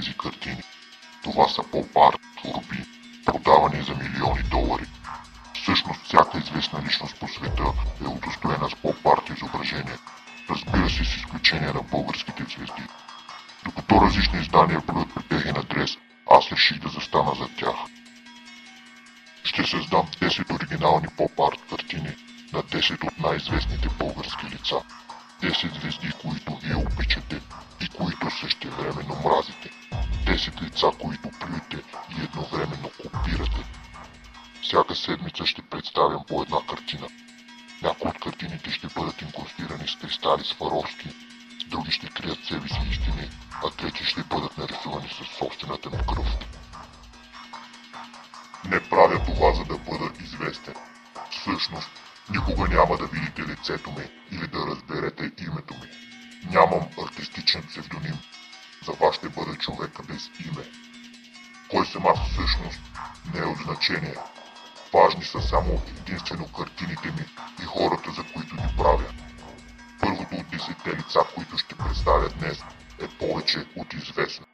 тези картини. Това са поп-арт творби, продавани за милиони долари. Всъщност всяка известна личност по света е удостоена с поп-арт изображение. Разбира се, с изключение на българските звезди. Докато различни издания плюят по техен адрес, аз реших да застана за тях. Ще създам 10 оригинални поп-арт картини на 10 от най-известните български лица. 10 10 лица, които плюете и едновременно копирате. Всяка седмица ще представям по една картина. Някои от картините ще бъдат инкрустирани с кристали Сваровски, други ще крият себе си истини, а трети ще бъдат нарисувани със собствената ми кръв. Не правя това, за да бъда известен. Всъщност, никога няма да видите лицето ми или да разберете името ми. Нямам артистичен псевдоним. За вас ще бъда човека без име. Кой съм аз всъщност не е от значение. Важни са само единствено картините ми и хората, за които ги правя. Първото от десетте лица, които ще представя днес, е повече от известно.